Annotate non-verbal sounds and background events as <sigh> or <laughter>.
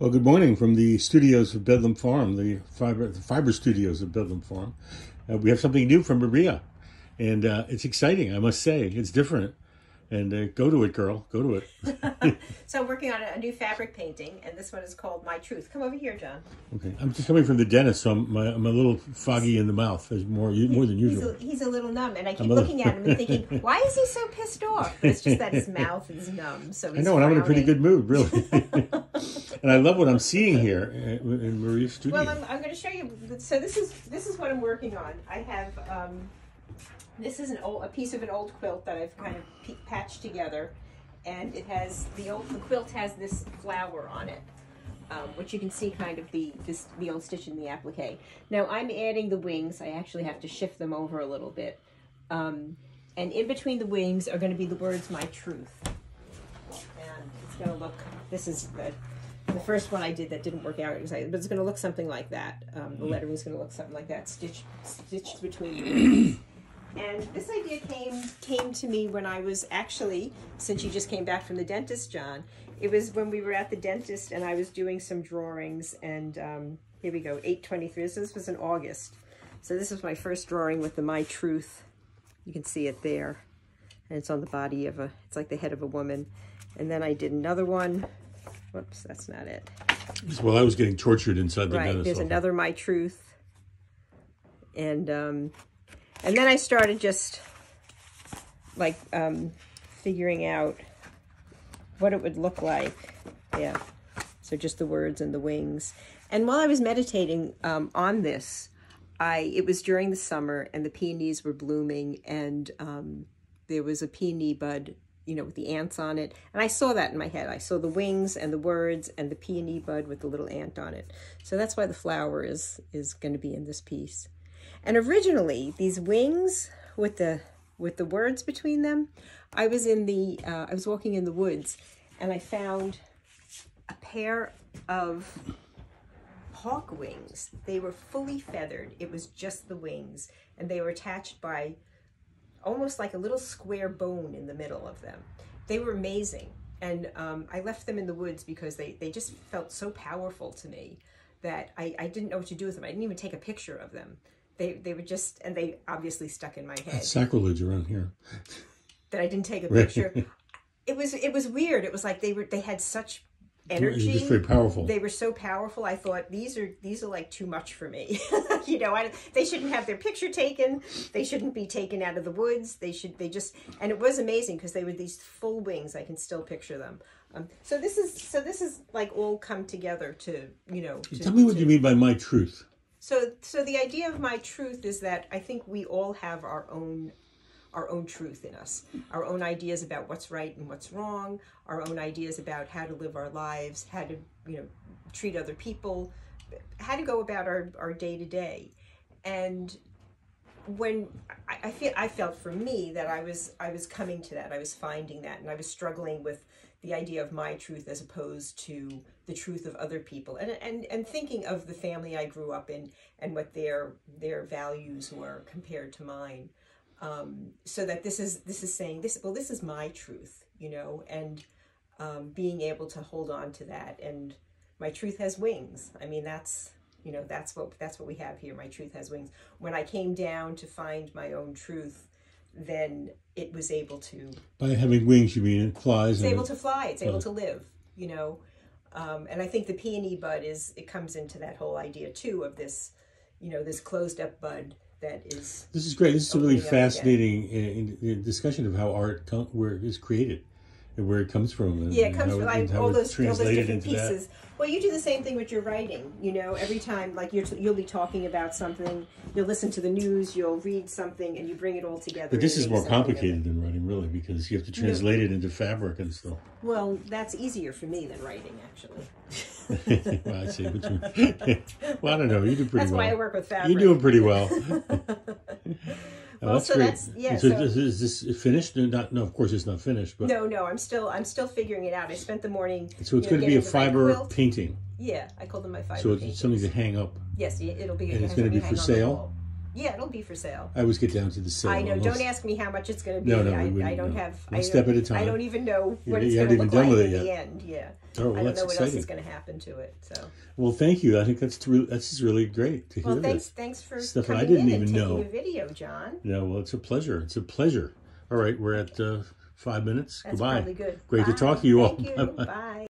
Well, good morning from the studios of Bedlam Farm, the fiber, the fiber studios of Bedlam Farm. Uh, we have something new from Maria, and uh, it's exciting, I must say. It's different and uh, go to it, girl. Go to it. <laughs> so I'm working on a, new fabric painting, and this one is called My Truth. Come over here, Jon. Okay, I'm just coming from the dentist, so I'm, my, I'm a little foggy in the mouth, more more than usual. He's a, he's a little numb, and I keep looking at him and thinking, <laughs> why is he so pissed off? But it's just that his mouth is numb. So <laughs> I know, and I'm in a pretty good mood, really. And I love what I'm seeing here in Marie's studio. Well, I'm, I'm going to show you. So this is this is what I'm working on. I have. Um, this is an old, a piece of an old quilt that I've kind of patched together, and it has the old the quilt has this flower on it, um, which you can see kind of the this the old stitch in the applique. Now I'm adding the wings. I actually have to shift them over a little bit, um, and in between the wings are going to be the words "My Truth," and it's going to look. This is the the first one I did that didn't work out exactly, but it's going to look something like that. Um, the lettering is going to look something like that, stitched stitched between. <clears throat> And this idea came came to me when I was actually, since you just came back from the dentist, Jon, it was when we were at the dentist and I was doing some drawings and um, here we go, 823. So this was in August. So this was my first drawing with the My Truth. You can see it there. And it's on the body of a, it's like the head of a woman. And then I did another one. Whoops, that's not it. Well, I was getting tortured inside the right, dentist. There's office. another My Truth. And um, and then I started just like um, figuring out what it would look like. Yeah. So just the words and the wings. And while I was meditating um, on this, I it was during the summer and the peonies were blooming and um, there was a peony bud, you know, with the ants on it. And I saw that in my head. I saw the wings and the words and the peony bud with the little ant on it. So that's why the flower is is going to be in this piece. And originally, these wings with the with the words between them, I was in the uh, I was walking in the woods, and I found a pair of hawk wings. They were fully feathered. It was just the wings, and they were attached by almost like a little square bone in the middle of them. They were amazing. And um, I left them in the woods because they, they just felt so powerful to me that I, I didn't know what to do with them. I didn't even take a picture of them they they were just and they obviously stuck in my head. That's sacrilege around here. That I didn't take a picture. it was it was weird. It was like they were they had such energy. Just very powerful. They were so powerful. I thought these are these are like too much for me. <laughs> you know, I, they shouldn't have their picture taken. They shouldn't be taken out of the woods. They should. They just and it was amazing because they were these full wings. I can still picture them. Um, so this is so this is like all come together to you know. To, Tell me what to, you mean by my truth. So, so the idea of my truth is that I think we all have our own our own truth in us, our own ideas about what's right and what's wrong, our own ideas about how to live our lives, how to you know treat other people, how to go about our our day to day, and when I, I feel I felt for me that I was I was coming to that I was finding that and I was struggling with the idea of my truth as opposed to the truth of other people. And and and thinking of the family I grew up in and what their their values were compared to mine um, so that this is this is saying this well this is my truth you know and um, being able to hold on to that and my truth has wings I mean that's you know that's what that's what we have here my truth has wings when I came down to find my own truth then it was able to. By having wings, you mean it flies? It's able to fly. It's able to live. You know, um, and I think the peony bud is it comes into that whole idea too of this, you know, this closed up bud that is. This is great. This is a really fascinating uh, in, in discussion of how art where is created and where it comes from. And, yeah, it comes from like, all those, all those different pieces. That. Well, you do the same thing with your writing. You know, every time, like you're, you'll be talking about something, you'll listen to the news, you'll read something, and you bring it all together. But this is more complicated than writing, really, because you have to translate no. it into fabric and stuff. Well, that's easier for me than writing, actually. <laughs> well, I see. <laughs> well, I don't know. You do pretty that's well. That's why I work with fabric. You do it pretty well. <laughs> Oh, well, that's so great. that's yeah. So, so is, this finished? Not no, of course it's not finished. But no, no, I'm still I'm still figuring it out. I spent the morning. So it's going to be a fiber painting. Yeah, I call them my fiber. So it's paintings. something to hang up. Yes, it'll be. And it's going to be for sale. Yeah, it'll be for sale. I always get down to the sale. I know. almost. Don't ask me how much it's going to be. No, no, I, I don't no. have. One I step don't- at a time. I don't even know what you it's going to look done like it the end. Yeah. Oh, well, I don't know what else is going to happen to it. So, Well, thank you. I think that's re- that's just really great to hear. well, thanks. this. Thanks for Stuff coming I didn't even know. a video, Jon. No, well, it's a pleasure. It's a pleasure. All right, we're at uh, five minutes. That's Goodbye. Great to talk to you all. Thank you. <laughs> Bye-bye. Bye.